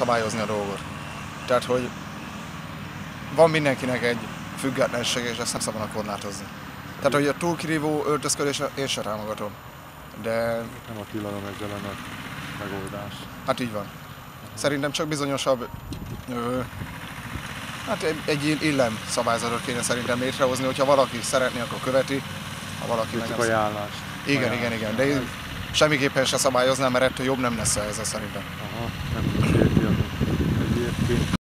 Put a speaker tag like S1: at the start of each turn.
S1: szabályozni a dolgot. Tehát, hogy van mindenkinek egy függetlenség, és ezt nem szabadna korlátozni. Tehát, hogy a túlkirívó öltözködés én sem támogatom. De
S2: Nem a tilalom ezzel a nagy megoldás.
S1: hát így van. Szerintem csak bizonyosabb, ö, hát egy, egy illem szabályzatot kéne szerintem létrehozni, hogyha valaki szeretné, akkor követi, ha valaki meg
S2: Csak
S1: nem
S2: ajánlást.
S1: Igen,
S2: Ajánlást.
S1: igen, igen. De én semmiképpen se szabályoznám, mert ettől jobb nem lesz ez a szerintem.
S2: Aha, nem.